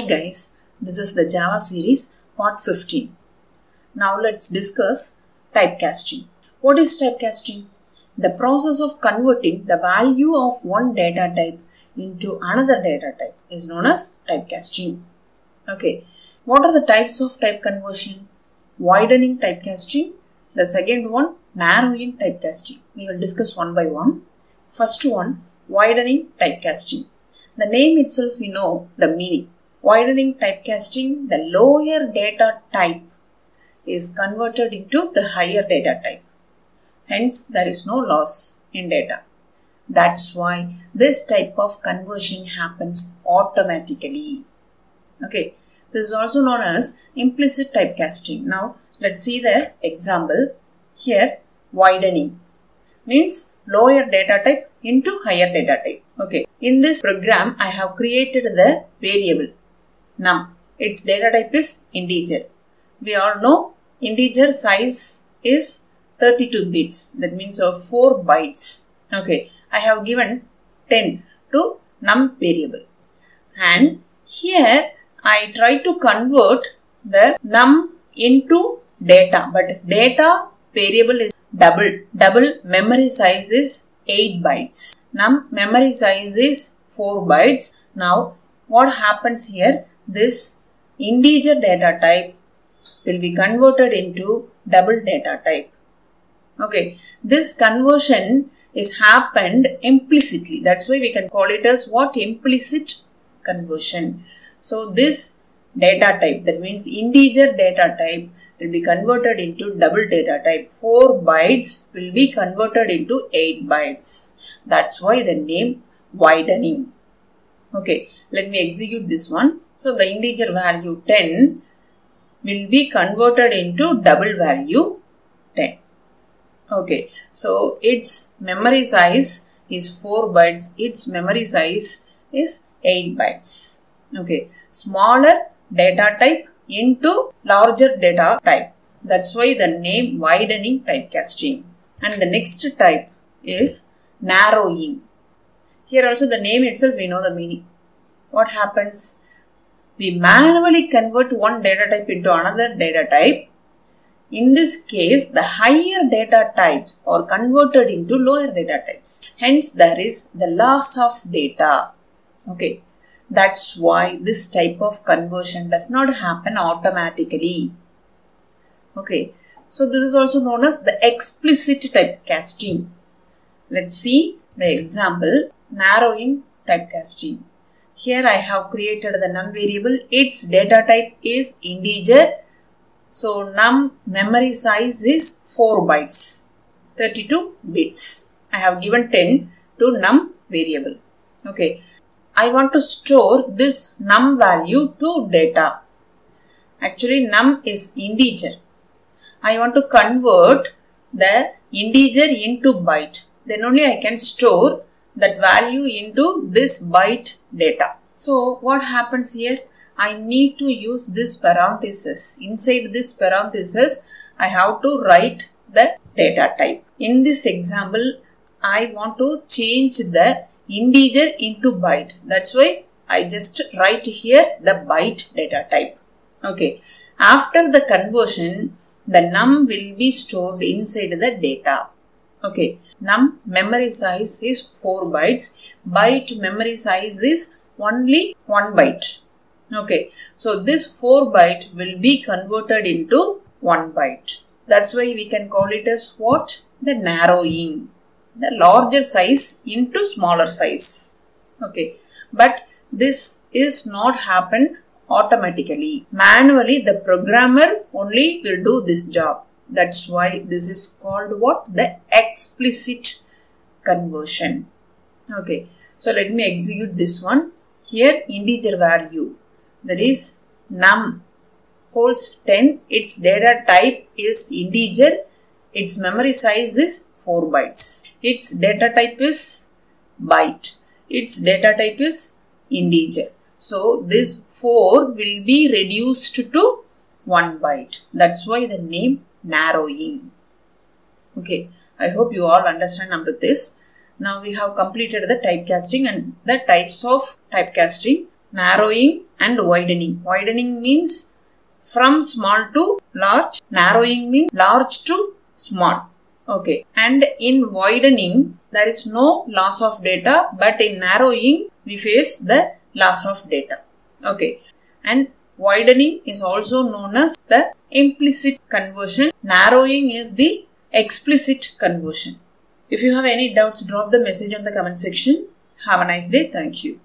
Hi guys, this is the Java series part 15. Now let's discuss typecasting. What is typecasting? The process of converting the value of one data type into another data type is known as typecasting. Okay, what are the types of type conversion? Widening typecasting. The second one, narrowing typecasting. We will discuss one by one. First one, widening typecasting. The name itself we know the meaning. Widening typecasting, the lower data type is converted into the higher data type. Hence, there is no loss in data. That's why this type of conversion happens automatically. Okay, this is also known as implicit typecasting. Now, let's see the example. Here, widening means lower data type into higher data type. Okay, in this program, I have created the variable num. Its data type is integer. We all know integer size is 32 bits. That means of 4 bytes. Okay, I have given 10 to num variable. And here I try to convert the num into data. But data variable is double. Double memory size is 8 bytes. Num memory size is 4 bytes. Now what happens here? This integer data type will be converted into double data type. Okay, this conversion is happened implicitly. That's why we can call it as what? Implicit conversion. So this data type, that means integer data type will be converted into double data type. 4 bytes will be converted into 8 bytes. That's why the name widening. Okay, let me execute this one. So the integer value 10 will be converted into double value 10. Okay, so its memory size is 4 bytes, its memory size is 8 bytes. Okay, smaller data type into larger data type. That's why the name widening typecasting. And the next type is narrowing. Here also the name itself we know the meaning. What happens? We manually convert one data type into another data type. In this case, the higher data types are converted into lower data types. Hence, there is the loss of data. Okay. That's why this type of conversion does not happen automatically. Okay. So, this is also known as the explicit typecasting. Let's see the example narrowing typecasting. Here I have created the num variable. Its data type is integer. So num memory size is 4 bytes, 32 bits. I have given 10 to num variable. Okay. I want to store this num value to data. Actually num is integer. I want to convert the integer into byte. Then only I can store that value into this byte data. So what happens here? I need to use this parenthesis. Inside this parenthesis, I have to write the data type. In this example, I want to change the integer into byte. That's why I just write here the byte data type. Okay. After the conversion, the num will be stored inside the data. Okay. Num memory size is 4 bytes. Byte memory size is only 1 byte. Okay. So this 4 byte will be converted into 1 byte. That's why we can call it as what? The narrowing. The larger size into smaller size. Okay. But this is not happen automatically. Manually the programmer only will do this job that's why this is called what? The explicit conversion. Okay. So let me execute this one. Here integer value that is num holds 10. Its data type is integer. Its memory size is 4 bytes. Its data type is byte. Its data type is integer. So this 4 will be reduced to 1 byte. That's why the name narrowing. Okay, I hope you all understand under this. Now we have completed the typecasting and the types of typecasting, narrowing and widening. Widening means from small to large. Narrowing means large to small. Okay. And in widening, there is no loss of data, but in narrowing, we face the loss of data. Okay. And widening is also known as the implicit conversion. Narrowing is the explicit conversion. If you have any doubts, drop the message on the comment section. Have a nice day. Thank you.